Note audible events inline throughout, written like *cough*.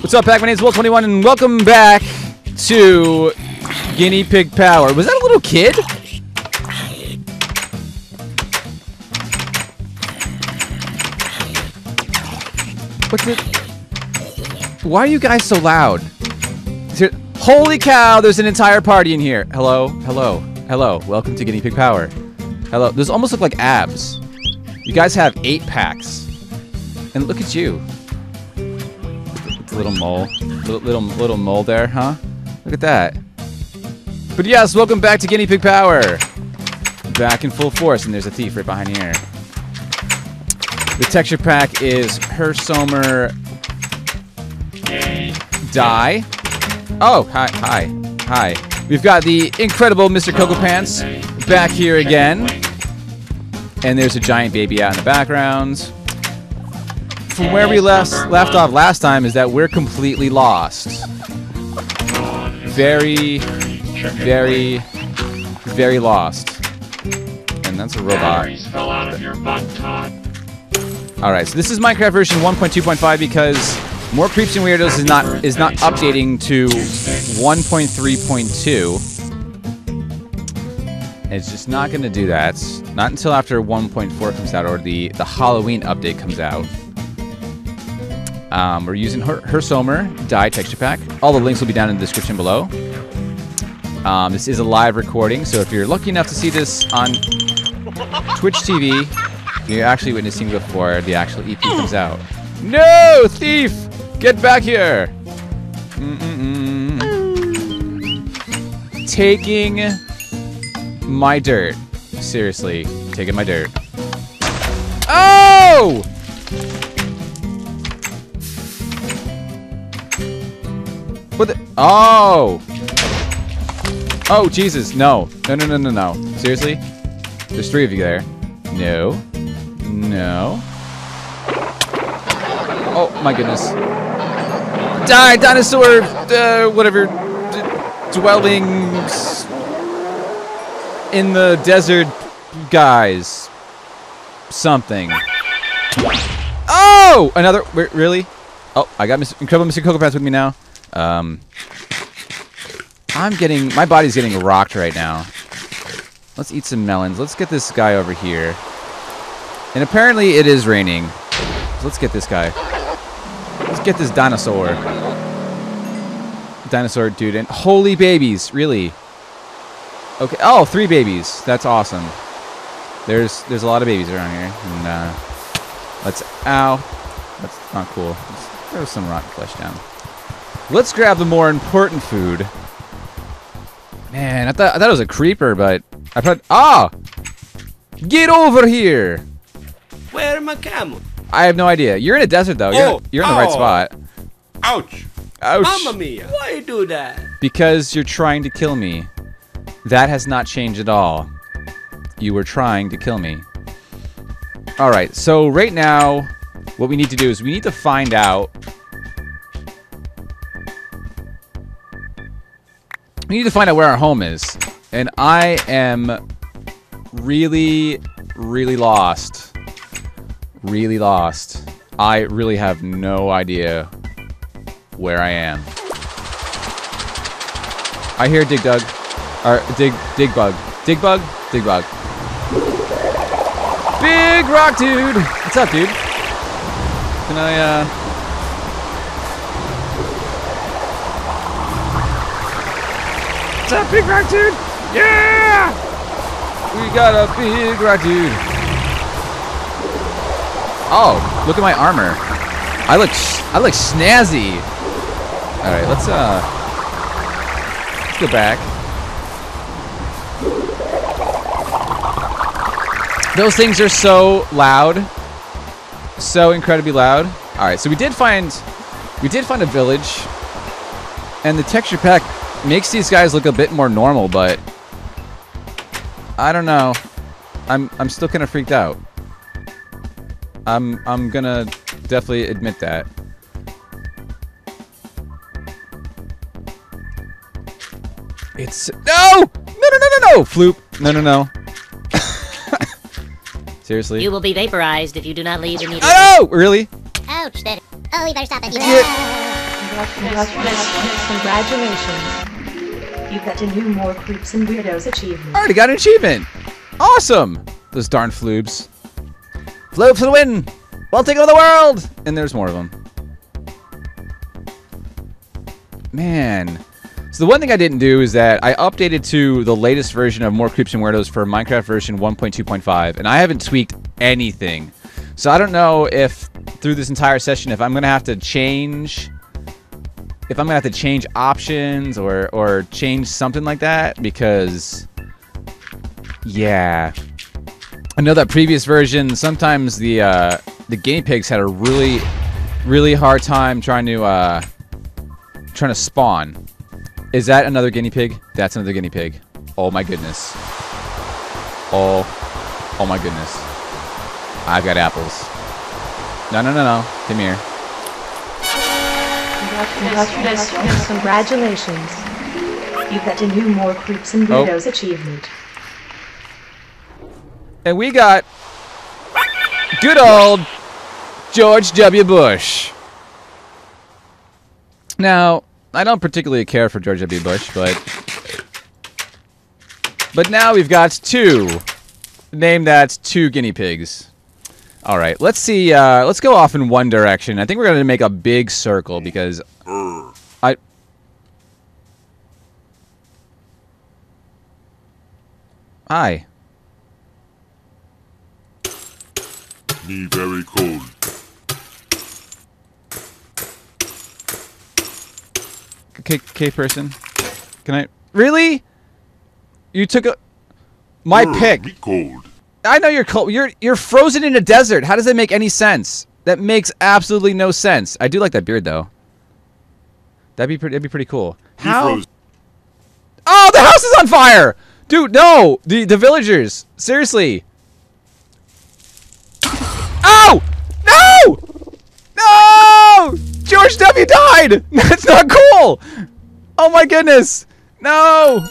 What's up, Pac? My name's Wolv21, and welcome back to Guinea Pig Power. Was that a little kid? What's it? Why are you guys so loud? Ser- Holy cow, there's an entire party in here. Hello, hello, hello. Welcome to Guinea Pig Power. Hello. Those almost look like abs. You guys have eight packs. And look at you. It's a little mole. Little, little, little mole there, huh? Look at that. But yes, welcome back to Guinea Pig Power. Back in full force, and there's a thief right behind here. The texture pack is HerrSommer Dye. Oh, hi, hi, hi. We've got the incredible Mr. Cocopants back here again. And there's a giant baby out in the background. From where we left, left off last time is that we're completely lost. Very, very, very lost. And that's a robot. All right, so this is Minecraft version 1.2.5 because More Creeps and Weirdos is not is not updating to 1.3.2. It's just not going to do that. Not until after 1.4 comes out or the the Halloween update comes out. Um, we're using her, HerrSommer dye texture pack. All the links will be down in the description below. Um, this is a live recording, so if you're lucky enough to see this on Twitch TV, you're actually witnessing before the actual EP comes out. No, thief! Get back here! Mm-mm-mm. Taking my dirt. Seriously, taking my dirt. Oh! What the? Oh! Oh, Jesus, no. No, no, no, no, no. Seriously? There's three of you there. No. No. Oh, my goodness. Die, dinosaur, uh, whatever, dwellings in the desert guys. Something. Oh! Another, re- really? Oh, I got Mr. Incredible Mr. Cocopants with me now. Um, I'm getting, my body's getting rocked right now. Let's eat some melons. Let's get this guy over here. And apparently it is raining. So let's get this guy. Let's get this dinosaur. Dinosaur dude. And holy babies, really. Okay. Oh, three babies. That's awesome. There's there's a lot of babies around here. And uh, let's ow. That's not cool. Let's throw some rotten flesh down. Let's grab the more important food. Man, I thought I thought it was a creeper, but I thought ah, get over here. Where my camel? I have no idea. You're in a desert though. You're, Oh, you're in the right oh. spot. Ouch! Ouch. Mamma mia! Why you do that? Because you're trying to kill me. That has not changed at all. You were trying to kill me. All right. So right now, what we need to do is we need to find out. We need to find out where our home is, and I am really, really lost. Really lost. I really have no idea where I am. I hear dig dug. Or dig dig bug. Dig bug? Dig bug. Big rock dude! What's up, dude? Can I uh What's up, big rock dude? Yeah! We got a big rock dude. Oh, look at my armor. I look I look snazzy. All right, let's uh let's go back. Those things are so loud. So incredibly loud. All right, so we did find we did find a village and the texture pack makes these guys look a bit more normal, but I don't know. I'm I'm still kind of freaked out. I'm I'm gonna definitely admit that. It's no, no, no, no, no, no, Floob. No, no, no. *laughs* Seriously? You will be vaporized if you do not leave immediately. Oh, really? Ouch, that. Oh, we better stop that. Congratulations. You got a new More Creeps and Weirdos achievement. I Already got an achievement. Awesome. Those darn floobs. Floob for the win. We'll take over the world. And there's more of them. Man. So the one thing I didn't do is that I updated to the latest version of More Creeps and Weirdos for Minecraft version 1.2.5, and I haven't tweaked anything. So I don't know if through this entire session if I'm gonna have to change if I'm gonna have to change options or or change something like that because yeah. I know that previous version sometimes the uh, the guinea pigs had a really really hard time trying to uh, trying to spawn. Is that another guinea pig? That's another guinea pig. Oh my goodness. Oh oh my goodness. I've got apples. No no no no. Come here. Congratulations. Congratulations. You got a new More Creeps and Oh. Achievement. And we got good old George W. Bush. Now, I don't particularly care for George W. Bush, but but now we've got two. Name that two guinea pigs. All right, let's see. Uh, let's go off in one direction. I think we're gonna make a big circle because I. Hi. Me very cold. K K person. Can I really? You took a my pick. Me cold. I know you're cold. You're you're frozen in a desert. How does that make any sense? That makes absolutely no sense. I do like that beard though. That'd be pretty. That'd be pretty cool. Me How? froze. Oh, the house is on fire, dude. No, the the villagers. Seriously. Oh no! No! George W. died. *laughs* That's not cool. Oh my goodness. No.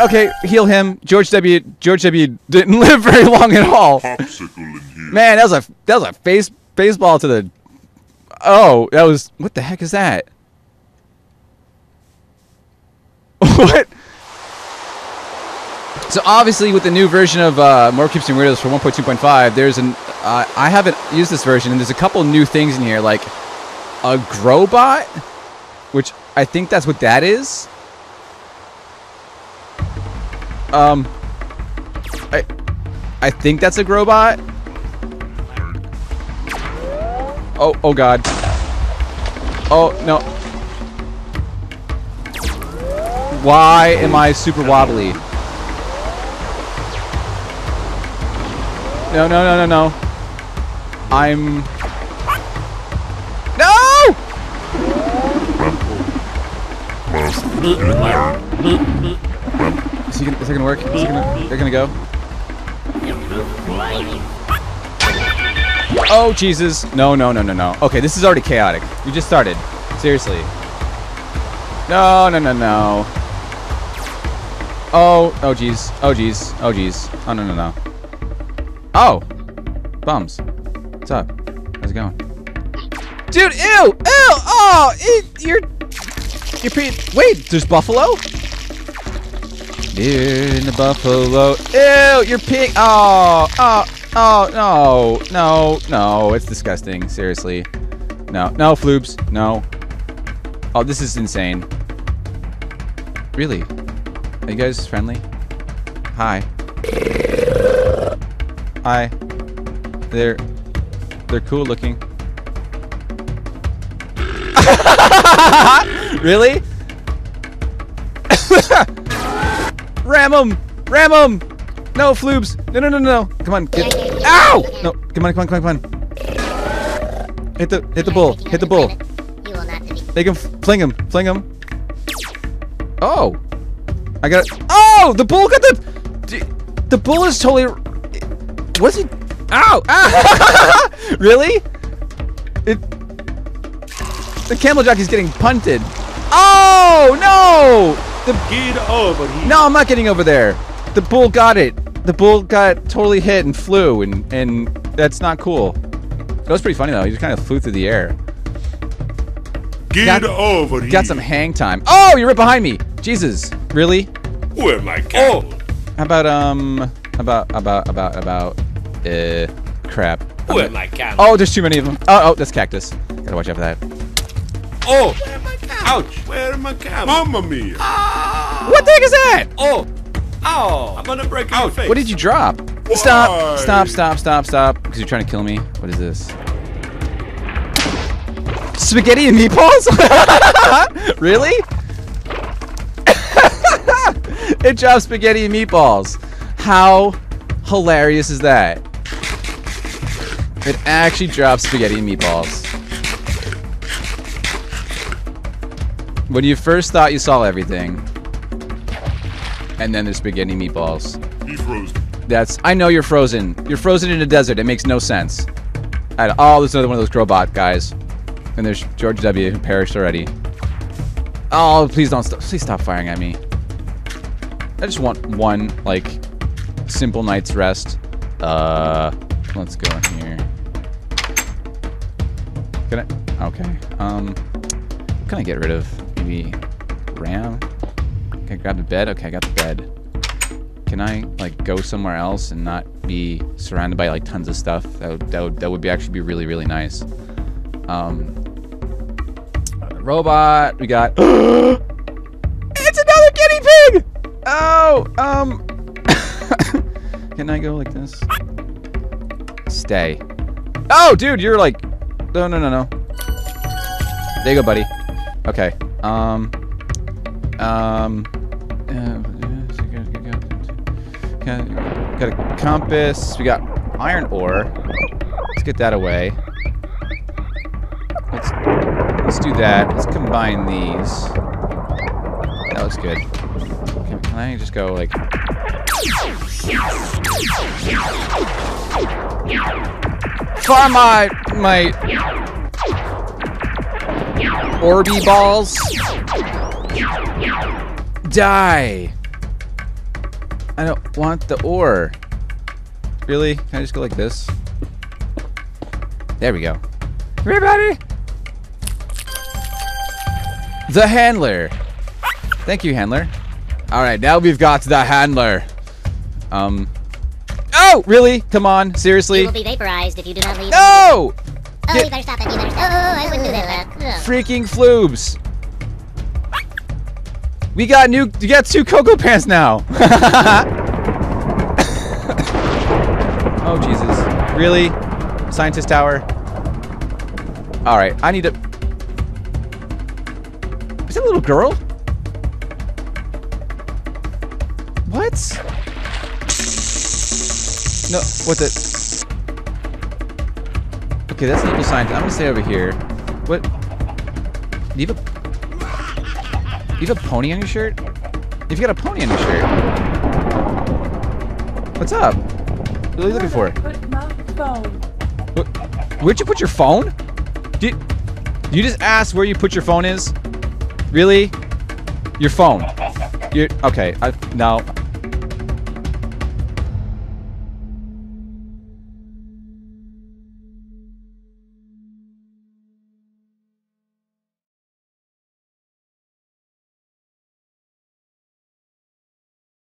Okay, heal him. George W. George W. didn't *laughs* live very long at all. Popsicle in here. Man, that was a that was a face baseball to the. Oh, that was what the heck is that? *laughs* what? So obviously, with the new version of uh, More Creeps and Weirdos for 1.2.5, there's an uh, I haven't used this version, and there's a couple new things in here, like a Growbot, which I think that's what that is. Um, I I think that's a Growbot. Oh, oh god. Oh, no. Why am I super wobbly? No, no, no, no, no. I'm... Is, he gonna, is it gonna work? Is it gonna, they're gonna go? Oh, Jesus. No, no, no, no, no. Okay, this is already chaotic. We just started. Seriously. No, no, no, no. Oh, oh, jeez. Oh, jeez. Oh, jeez. Oh, no, no, no. Oh. Bums. What's up? How's it going? Dude, ew! Ew! Oh! It, you're... You're pretty... Wait, there's buffalo? In the buffalo. Ew! You're pig... Oh! Oh! Oh, no. No. No. It's disgusting. Seriously. No. No, floobs. No. Oh, this is insane. Really? Are you guys friendly? Hi. Hi. They're they're cool looking. *laughs* *laughs* really? Ram him! Ram him! No, floobs! No, no, no, no! Come on, get. Ow! No, come on, come on, come on, come on. Hit the, hit the bull, hit the bull. Make him, fling him, fling him. Oh! I got it. Oh! The bull got the. The bull is totally. What's he? Ow! Ah! *laughs* really? It. The camel jockey's getting punted. Oh no! The Get over here. no, I'm not getting over there. The bull got it. The bull got totally hit and flew, and and that's not cool. That was pretty funny though. He just kind of flew through the air. Get Got- over here. Got some hang time. Oh, you're right behind me. Jesus, really? Where my camel? How about um? How about about about about? Uh, crap. Where my camel? Oh, there's too many of them. Oh, oh, that's cactus. Gotta watch out for that. Oh! Where my camel? Ouch! Where my camel? Mamma mia. Ah. What the heck is that? Oh! Ow! I'm gonna break your face. What did you drop? Stop! Why? Stop! Stop! Stop! Stop! Because you're trying to kill me. What is this? Spaghetti and meatballs? *laughs* really? *laughs* it dropped spaghetti and meatballs. How hilarious is that? It actually dropped spaghetti and meatballs. When you first thought you saw everything, and then there's spaghetti meatballs. He frozen. That's. I know you're frozen. You're frozen in a desert. It makes no sense. Oh, there's another one of those Grobot guys. And there's George W. who perished already. Oh, please don't stop. Please stop firing at me. I just want one, like, simple night's rest. Uh, let's go in here. Can I? Okay. Um, what can I get rid of? Maybe RAM? Can I grab the bed? Okay, I got the bed. Can I like go somewhere else and not be surrounded by like tons of stuff? That would that would, that would be actually be really really nice. Um, robot. We got. *gasps* it's another guinea pig. Oh, um. *laughs* Can I go like this? Stay. Oh, dude, you're like. No, no, no, no. There you go, buddy. Okay. Um. Um. uh, Got, got a compass. We got iron ore. Let's get that away. Let's let's do that. Let's combine these. That looks good. Can, can I just go like? Farm my my Orby balls. Die. I don't want the ore. Really? Can I just go like this? There we go. Everybody! The handler. Thank you, handler. Alright, now we've got the handler. Um. Oh! Really? Come on. seriously. You will be vaporized if you do not leave. No! Oh, Get- you better stop it. You better stop. Oh, oh, oh, I wouldn't do that. *laughs* Freaking floobs. We got new. We got two cocopants now. *laughs* oh Jesus! Really, scientist tower. All right, I need to. Is that a little girl? What? No, What's the? Okay, that's an evil scientist. I'm gonna stay over here. What? Do you have a? You have a pony on your shirt? If you got a pony on your shirt, what's up? What are you looking for? Put my phone. Where'd you put your phone? Did you just asked where you put your phone is? Really? Your phone? You're okay. I, no,